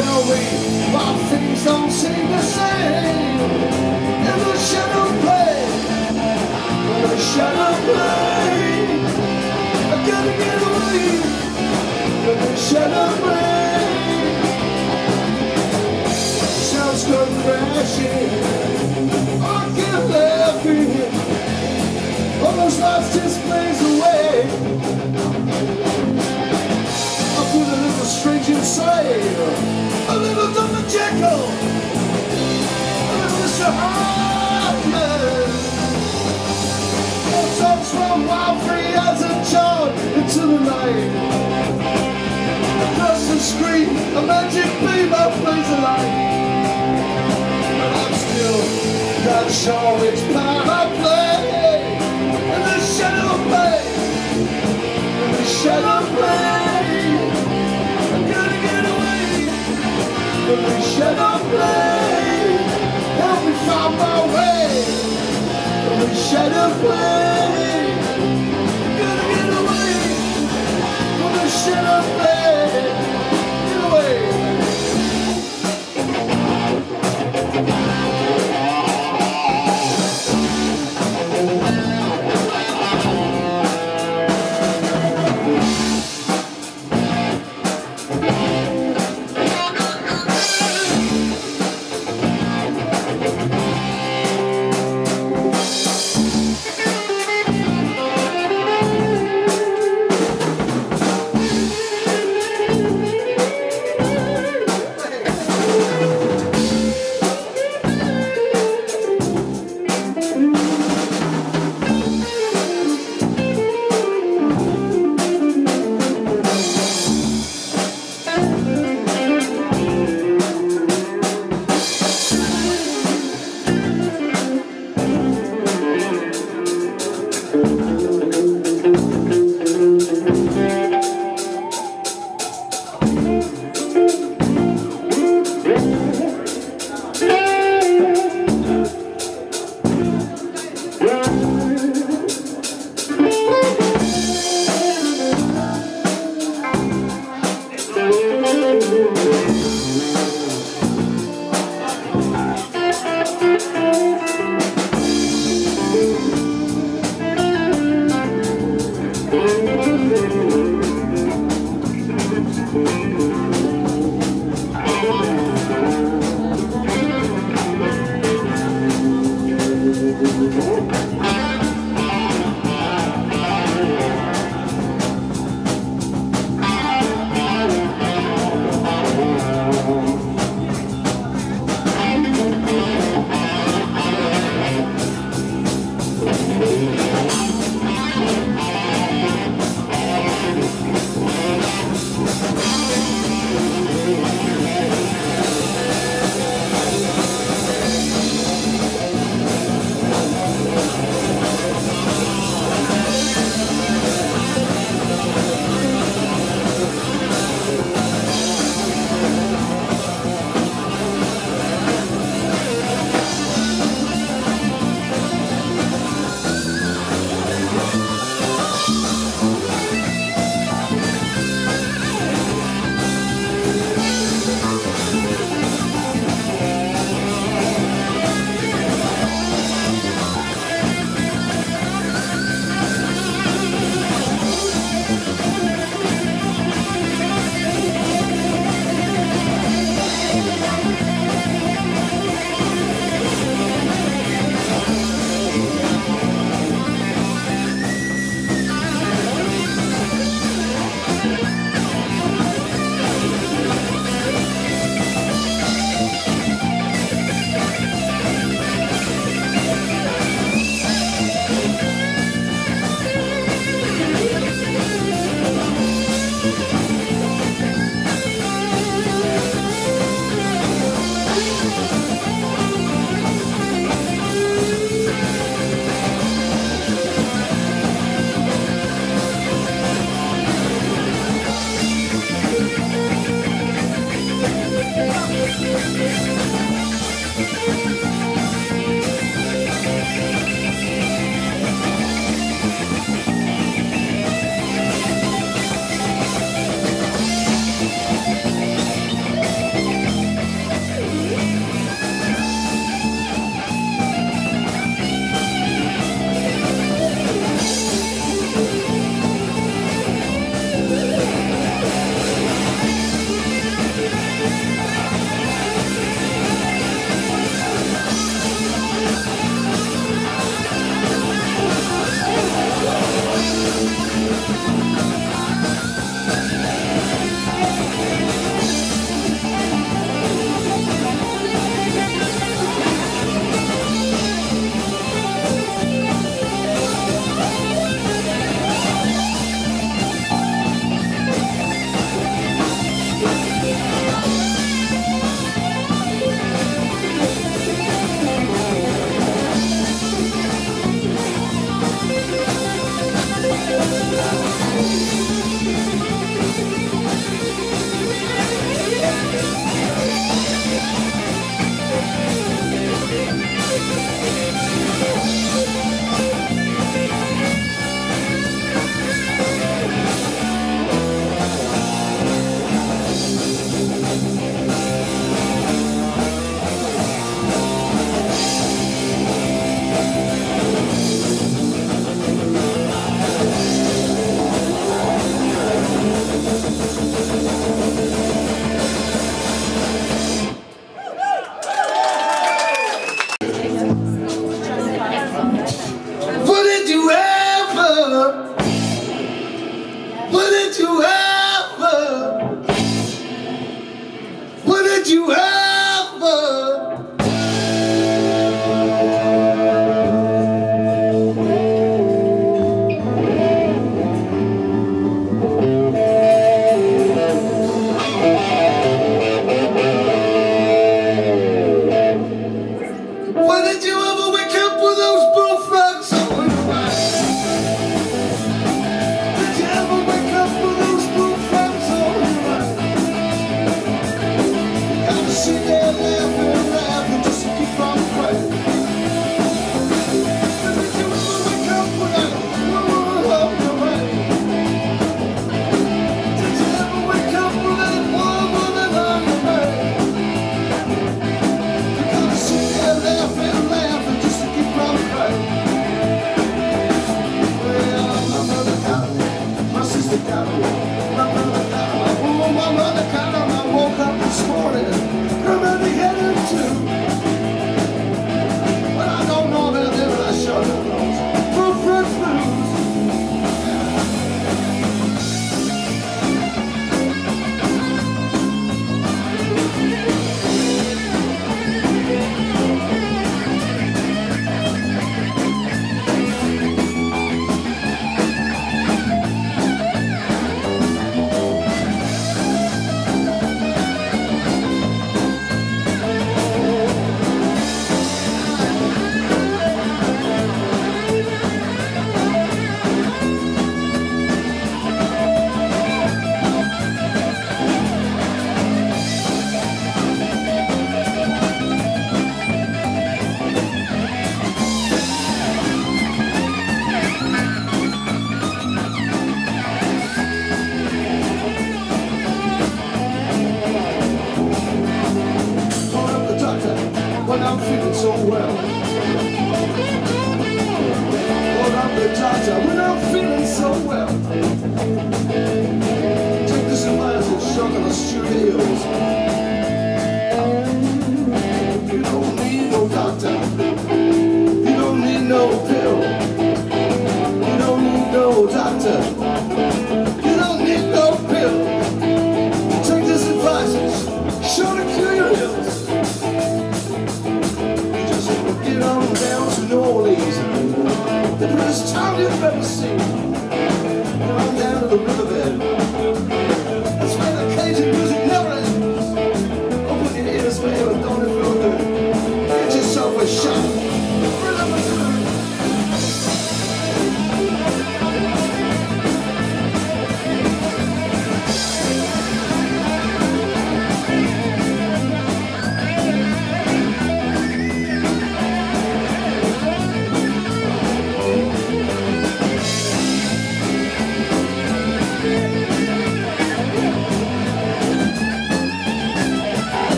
Tell me why things don't seem the same In the shadow play the shadow play I gotta get away In the shadow play Sounds go crashing Songs from wild free as a child into the night. Across the screen, a magic beam plays a light. But I'm still not sure which part I play. In the shadow play, in the shadow play. I'm gonna get away. In the shadow play. Help me find my way. The shadow play. From the shadow